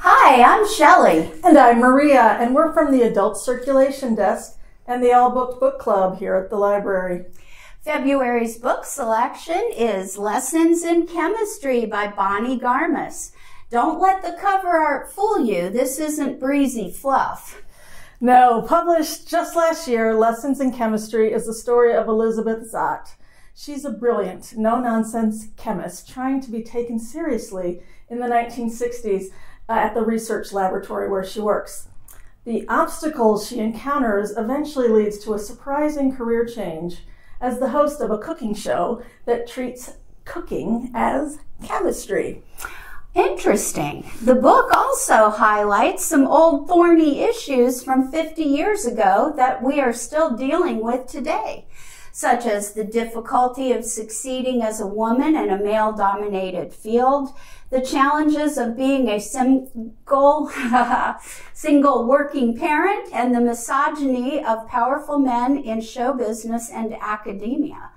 Hi, I'm Shelly. And I'm Maria, and we're from the Adult Circulation Desk and the All Book'd Book Club here at the library. February's book selection is Lessons in Chemistry by Bonnie Garmus. Don't let the cover art fool you. This isn't breezy fluff. No, published just last year, Lessons in Chemistry is the story of Elizabeth Zott. She's a brilliant, no nonsense chemist trying to be taken seriously in the 1960s uh, at the research laboratory where she works. The obstacles she encounters eventually leads to a surprising career change as the host of a cooking show that treats cooking as chemistry. Interesting. The book also highlights some old thorny issues from 50 years ago that we are still dealing with today, such as the difficulty of succeeding as a woman in a male dominated field, the challenges of being a single, single working parent, and the misogyny of powerful men in show business and academia.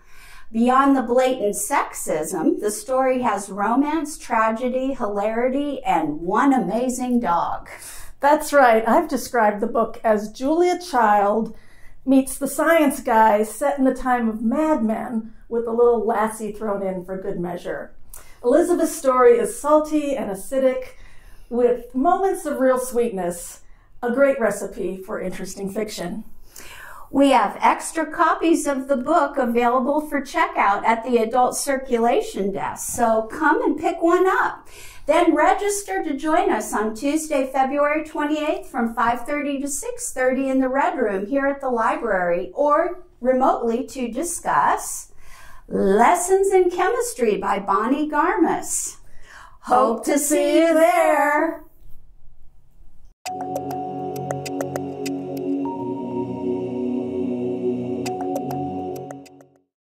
Beyond the blatant sexism, the story has romance, tragedy, hilarity, and one amazing dog. That's right. I've described the book as Julia Child meets the science guy set in the time of Mad Men with a little Lassie thrown in for good measure. Elizabeth's story is salty and acidic with moments of real sweetness, a great recipe for interesting fiction. We have extra copies of the book available for checkout at the adult circulation desk, so come and pick one up. Then register to join us on Tuesday, February 28th from 5:30 to 6:30 in the Red Room here at the library or remotely to discuss Lessons in Chemistry by Bonnie Garmus. Hope to see you there.